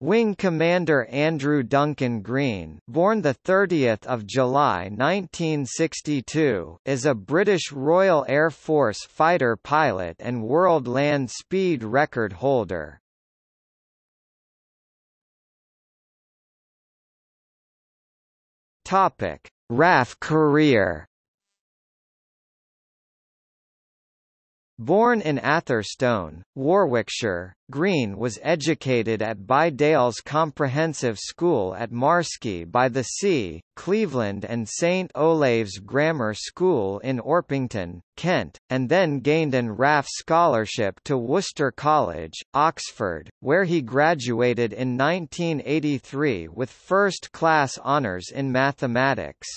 Wing Commander Andrew Duncan Green, born the 30th of July 1962, is a British Royal Air Force fighter pilot and world land speed record holder. Topic: RAF career. Born in Atherstone, Warwickshire, Green was educated at Bydales Comprehensive School at Marske by the Sea, Cleveland and St Olave's Grammar School in Orpington, Kent, and then gained an RAF scholarship to Worcester College, Oxford, where he graduated in 1983 with first-class honours in mathematics.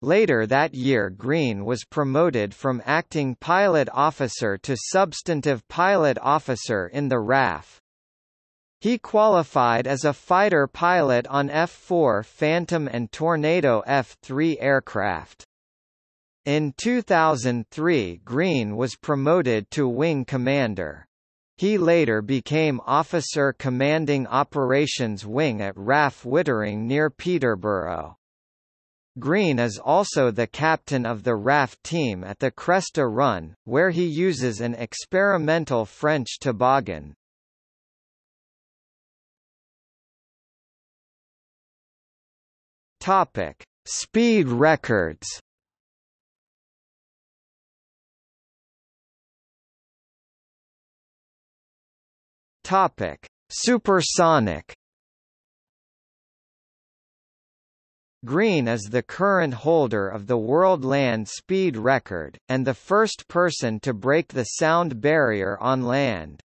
Later that year Green was promoted from acting pilot officer to substantive pilot officer in the RAF. He qualified as a fighter pilot on F-4 Phantom and Tornado F-3 aircraft. In 2003 Green was promoted to wing commander. He later became Officer Commanding Operations Wing at RAF Wittering near Peterborough. Green is also the captain of the RAF team at the Cresta Run, where he uses an experimental French toboggan. Topic: Speed records. Topic: Supersonic. Green is the current holder of the world land speed record, and the first person to break the sound barrier on land.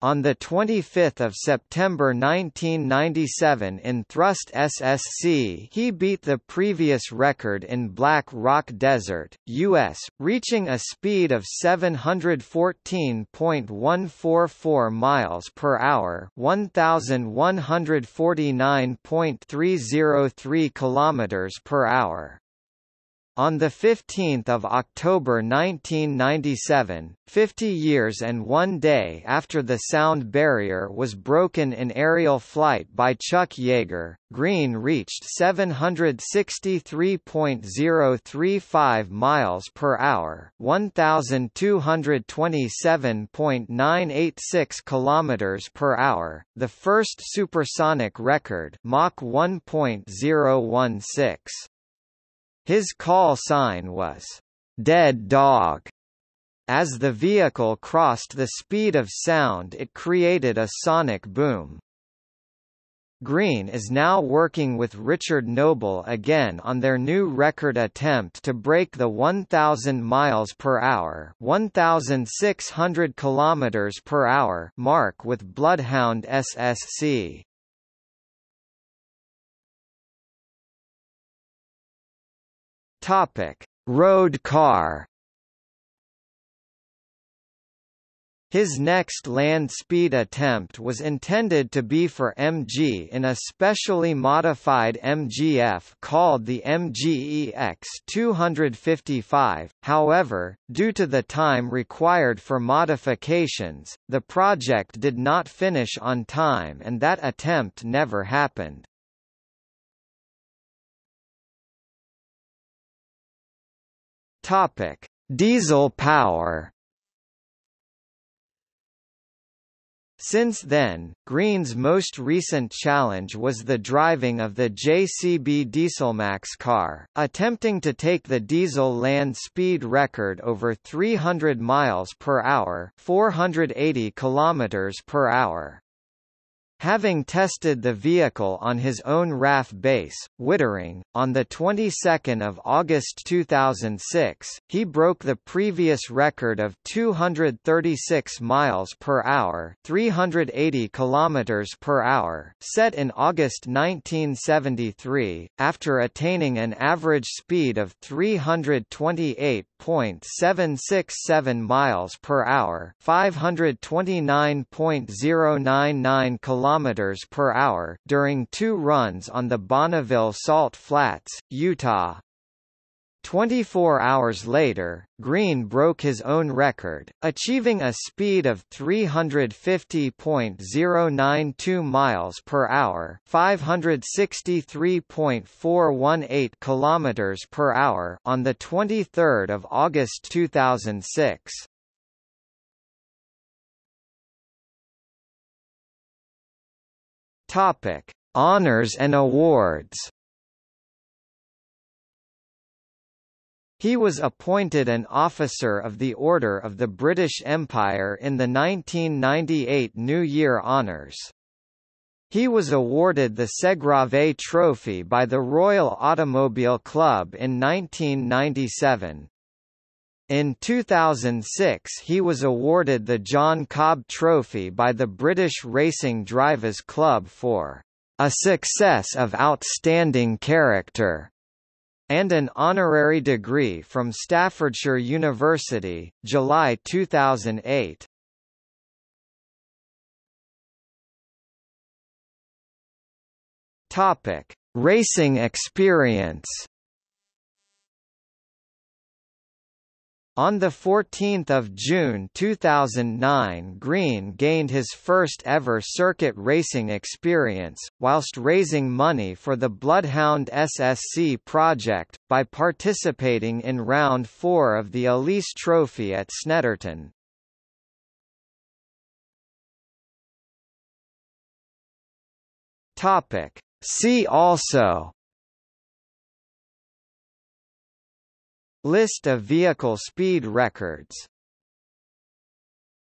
On 25 September 1997 in Thrust SSC he beat the previous record in Black Rock Desert, U.S., reaching a speed of 714.144 miles per hour 1,149.303 kilometers per hour. On 15 October 1997, 50 years and one day after the sound barrier was broken in aerial flight by Chuck Yeager, Green reached 763.035 miles per hour, 1227.986 kilometers per hour, the first supersonic record, Mach 1.016. His call sign was, "'Dead Dog'". As the vehicle crossed the speed of sound it created a sonic boom. Green is now working with Richard Noble again on their new record attempt to break the 1000 miles per hour, 1600 kilometers per hour mark with Bloodhound SSC. Topic: Road car. His next land speed attempt was intended to be for MG in a specially modified MGF called the MGEX 255, however, due to the time required for modifications, the project did not finish on time and that attempt never happened. Topic: Diesel power. Since then, Green's most recent challenge was the driving of the JCB Dieselmax car, attempting to take the diesel land speed record over 300 miles per hour, 480 kilometers per hour. Having tested the vehicle on his own RAF base, Wittering, on the 22nd of August 2006, he broke the previous record of 236 miles per hour, 380 kilometers per hour, set in August 1973, after attaining an average speed of 328.767 miles per hour, 529.099 kilometers kilometers per hour during two runs on the Bonneville Salt Flats, Utah. 24 hours later, Green broke his own record, achieving a speed of 350.092 miles per hour, 563.418 kilometers per hour on the 23rd of August 2006. Topic: Honors and awards. He was appointed an Officer of the Order of the British Empire in the 1998 New Year Honours. He was awarded the Segrave Trophy by the Royal Automobile Club in 1997. In 2006 he was awarded the John Cobb Trophy by the British Racing Drivers Club for a success of outstanding character and an honorary degree from Staffordshire University, July 2008. Topic: Racing experience. On 14 June 2009 Green gained his first ever circuit racing experience, whilst raising money for the Bloodhound SSC project, by participating in Round 4 of the Elise Trophy at Snetterton. See also List of vehicle speed records